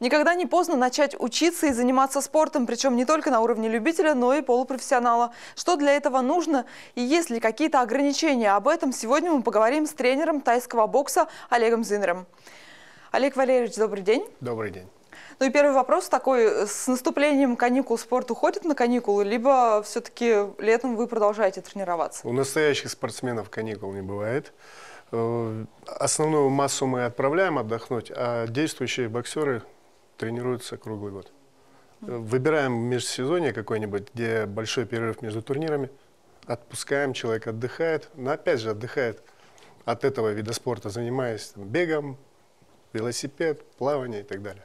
Никогда не поздно начать учиться и заниматься спортом, причем не только на уровне любителя, но и полупрофессионала. Что для этого нужно и есть ли какие-то ограничения? Об этом сегодня мы поговорим с тренером тайского бокса Олегом Зинером. Олег Валерьевич, добрый день. Добрый день. Ну и первый вопрос такой, с наступлением каникул спорт уходит на каникулы, либо все-таки летом вы продолжаете тренироваться? У настоящих спортсменов каникул не бывает. Э, основную массу мы отправляем отдохнуть, а действующие боксеры тренируются круглый год. Выбираем межсезонье какое-нибудь, где большой перерыв между турнирами, отпускаем, человек отдыхает, но опять же отдыхает от этого вида спорта, занимаясь там, бегом, велосипед, плавание и так далее.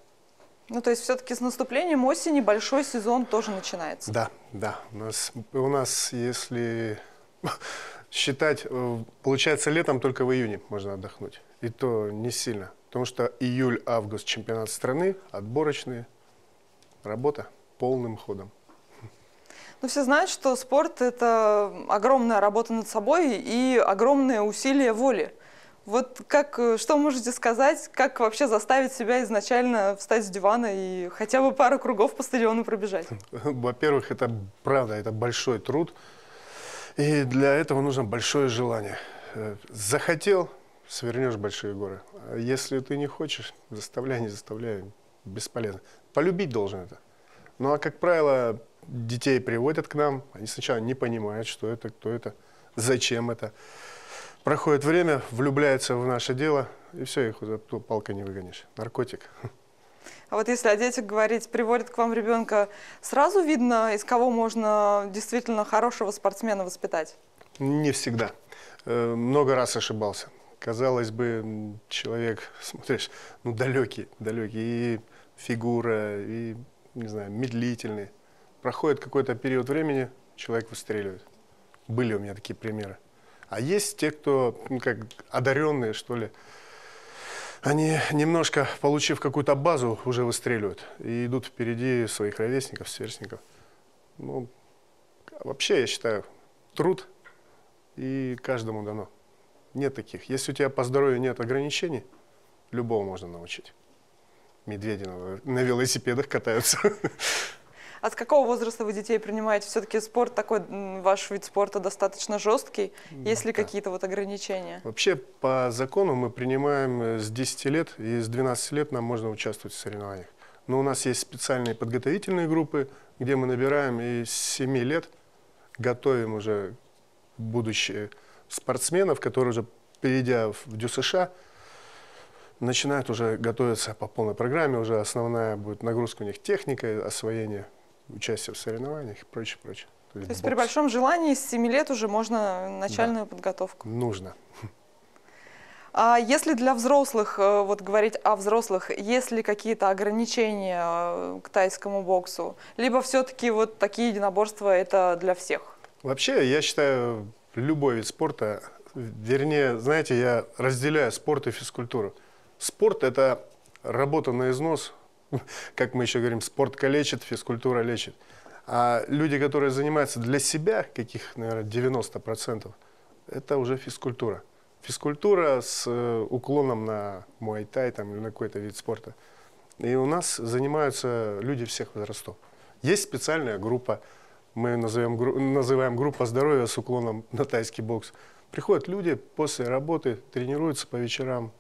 Ну, то есть все-таки с наступлением осени большой сезон тоже начинается? Да, да. У нас, у нас если считать, э, получается, летом только в июне можно отдохнуть. И то не сильно. Потому что июль-август чемпионат страны, отборочные, работа полным ходом. Ну, все знают, что спорт – это огромная работа над собой и огромное усилие воли. Вот как, э, что можете сказать, как вообще заставить себя изначально встать с дивана и хотя бы пару кругов по стадиону пробежать? Во-первых, это правда, это большой труд. И для этого нужно большое желание. Э, захотел, свернешь большие горы. А если ты не хочешь, заставляй, не заставляй, бесполезно. Полюбить должен это. Ну а, как правило, детей приводят к нам, они сначала не понимают, что это, кто это, зачем это. Проходит время, влюбляются в наше дело, и все, их за палкой не выгонишь. Наркотик. А вот если о детях говорить, приводят к вам ребенка, сразу видно, из кого можно действительно хорошего спортсмена воспитать? Не всегда. Э, много раз ошибался. Казалось бы, человек, смотришь, ну далекий, далекий, и фигура, и, не знаю, медлительный. Проходит какой-то период времени, человек выстреливает. Были у меня такие примеры. А есть те, кто, ну, как одаренные, что ли, они немножко, получив какую-то базу, уже выстреливают и идут впереди своих ровесников, сверстников. Ну, вообще, я считаю, труд и каждому дано. Нет таких. Если у тебя по здоровью нет ограничений, любого можно научить. Медведи на, на велосипедах катаются. А с какого возраста вы детей принимаете? Все-таки спорт такой, ваш вид спорта достаточно жесткий. Есть ли какие-то вот ограничения? Вообще, по закону мы принимаем э, с 10 лет, и с 12 лет нам можно участвовать в соревнованиях. Но у нас есть специальные подготовительные группы, где мы набираем и с 7 лет готовим уже будущие спортсменов, которые уже, перейдя в ДЮСШ, начинают уже готовиться по полной программе, уже основная будет нагрузка у них техника, освоение участие в соревнованиях и прочее, прочее. То есть, То есть при большом желании с 7 лет уже можно начальную да. подготовку? Нужно. А если для взрослых, э, вот говорить о взрослых, есть ли какие-то ограничения э, к тайскому боксу? Либо все-таки вот такие единоборства это для всех? Вообще, я считаю, любой вид спорта, вернее, знаете, я разделяю спорт и физкультуру. Спорт – это работа на износ, как мы еще говорим, спорт калечит, физкультура лечит. А люди, которые занимаются для себя, каких, наверное, 90%, это уже физкультура. Физкультура с э, уклоном на муайтай там, или на какой-то вид спорта. И у нас занимаются люди всех возрастов. Есть специальная группа, мы называем, называем группа здоровья с уклоном на тайский бокс. Приходят люди после работы, тренируются по вечерам,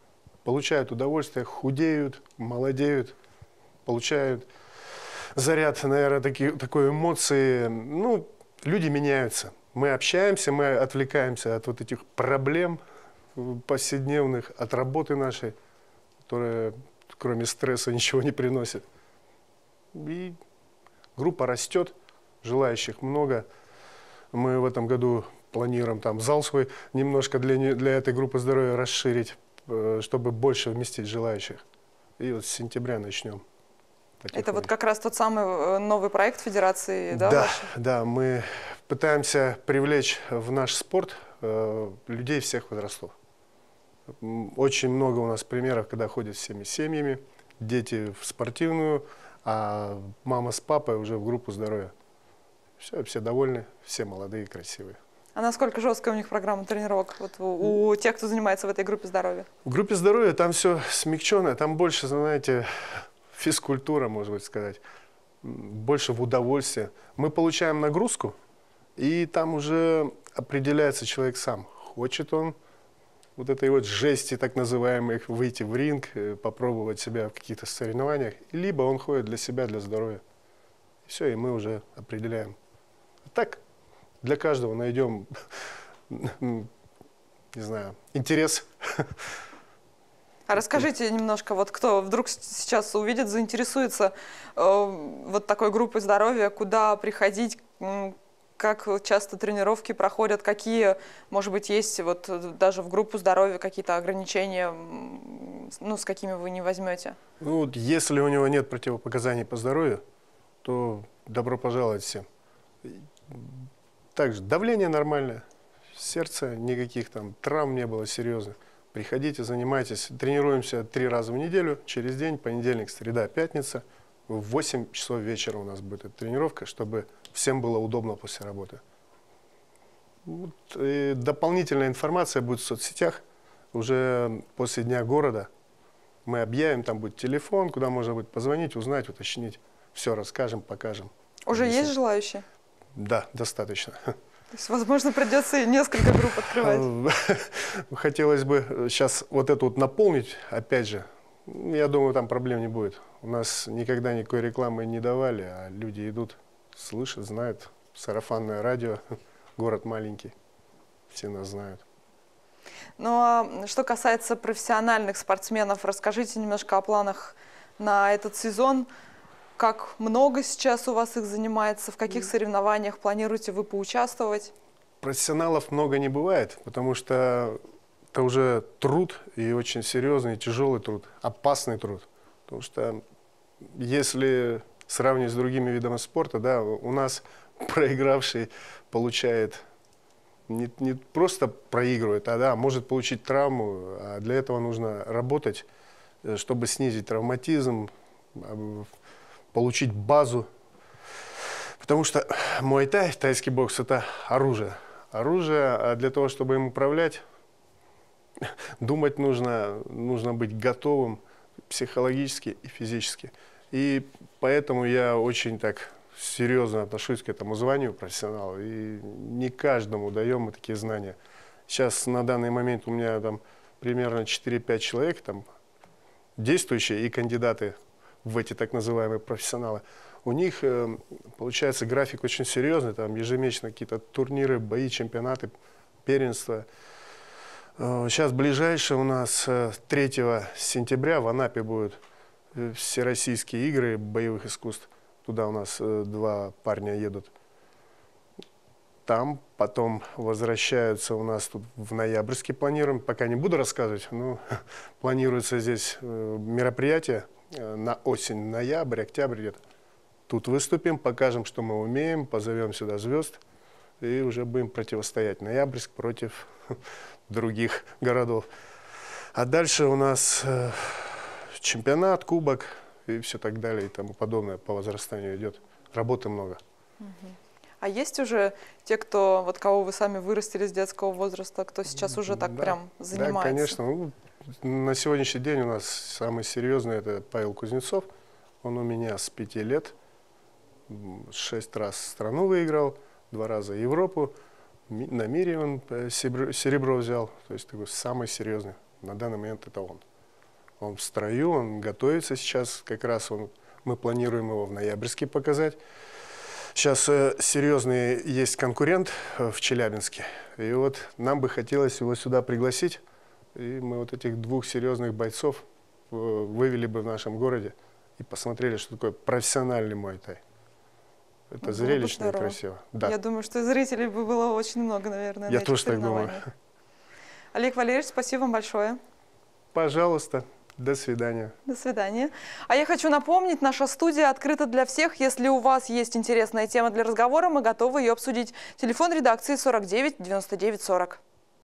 получают удовольствие, худеют, молодеют, получают заряд, наверное, такие, такой эмоции. Ну, люди меняются. Мы общаемся, мы отвлекаемся от вот этих проблем повседневных, от работы нашей, которая кроме стресса ничего не приносит. И группа растет, желающих много. Мы в этом году планируем там зал свой немножко для, для этой группы здоровья расширить, э, чтобы больше вместить желающих. И вот с сентября начнем. Это вот как раз тот самый э, новый проект Федерации, да? Да, ваш? да, мы пытаемся привлечь в наш спорт э, людей всех возрастов. Очень много у нас примеров, когда ходят всеми семьями, дети в спортивную, а мама с папой уже в группу здоровья. Все, все довольны, все молодые, красивые. А насколько жесткая у них программа тренировок вот у, у тех, кто занимается в этой группе здоровья? В группе здоровья там все смягченное, там больше, знаете, физкультура, может быть сказать, больше в удовольствие. Мы получаем нагрузку, и там уже определяется человек сам, хочет он вот этой вот жести, так называемой, выйти в ринг, э, попробовать себя в каких-то соревнованиях, либо он ходит для себя, для здоровья. Все, и мы уже определяем. Так, для каждого найдем, не знаю, интерес. А расскажите немножко, вот кто вдруг сейчас увидит, заинтересуется э, вот такой группой здоровья, куда приходить, как часто тренировки проходят, какие, может быть, есть вот даже в группу здоровья какие-то ограничения, ну, с какими вы не возьмете? Ну, если у него нет противопоказаний по здоровью, то добро пожаловать всем. Также давление нормальное, сердце никаких там травм не было серьезных. Приходите, занимайтесь. Тренируемся три раза в неделю, через день, понедельник, среда, пятница. В 8 часов вечера у нас будет эта тренировка, чтобы всем было удобно после работы. Вот, дополнительная информация будет в соцсетях. Уже после Дня города мы объявим, там будет телефон, куда можно будет позвонить, узнать, уточнить. Все расскажем, покажем. Уже есть желающие? Да, достаточно. То есть, возможно, придется несколько групп открывать. Хотелось бы сейчас вот эту вот наполнить, опять же, я думаю, там проблем не будет. У нас никогда никакой рекламы не давали, а люди идут слышат, знают. Сарафанное радио, город маленький, все нас знают. Ну а что касается профессиональных спортсменов, расскажите немножко о планах на этот сезон. Как много сейчас у вас их занимается, в каких соревнованиях планируете вы поучаствовать? Профессионалов много не бывает, потому что это уже труд и очень серьезный, тяжелый труд, опасный труд. Потому что если сравнивать с другими видами спорта, да, у нас проигравший получает не, не просто проигрывает, а да, может получить травму, а для этого нужно работать, э, чтобы снизить травматизм, получить базу. Потому что мой тай, тайский бокс, это оружие. Оружие, а для того, чтобы им управлять, думать нужно, нужно быть готовым психологически и физически. И поэтому я очень так серьезно отношусь к этому званию профессионала. И не каждому даем мы такие знания. Сейчас на данный момент у меня там примерно 4-5 человек, там, действующие и кандидаты в эти так называемые профессионалы. У них э, получается график очень серьезный, там ежемесячно какие-то турниры, бои, чемпионаты, первенства. Э, сейчас ближайшее у нас 3 э, сентября в Анапе будет всероссийские игры боевых искусств. Туда у нас два парня едут. Там потом возвращаются у нас тут в ноябрьске планируем. Пока не буду рассказывать, но планируется здесь мероприятие на осень, ноябрь, октябрь где-то. Тут выступим, покажем, что мы умеем, позовем сюда звезд и уже будем противостоять Ноябрьск против других городов. А дальше у нас чемпионат, кубок и все так далее и тому подобное по возрастанию идет. Работы много. А есть уже те, кто, вот кого вы сами вырастили с детского возраста, кто сейчас уже так да, прям занимается? Да, конечно. Ну, на сегодняшний день у нас самый серьезный это Павел Кузнецов. Он у меня с пяти лет. Шесть раз страну выиграл, два раза Европу. На мире он э, серебро взял. То есть такой самый серьезный. На данный момент это он. Он в строю, он готовится сейчас, как раз он, мы планируем его в ноябрьске показать. Сейчас э, серьезный есть конкурент э, в Челябинске, и вот нам бы хотелось его сюда пригласить, и мы вот этих двух серьезных бойцов э, вывели бы в нашем городе и посмотрели, что такое профессиональный мой-тай. Это было зрелищно и красиво. Да. Я думаю, что зрителей бы было очень много, наверное. Я тоже так думаю. Олег Валерьевич, спасибо вам большое. Пожалуйста. До свидания. До свидания. А я хочу напомнить, наша студия открыта для всех. Если у вас есть интересная тема для разговора, мы готовы ее обсудить. Телефон редакции 49 99 40.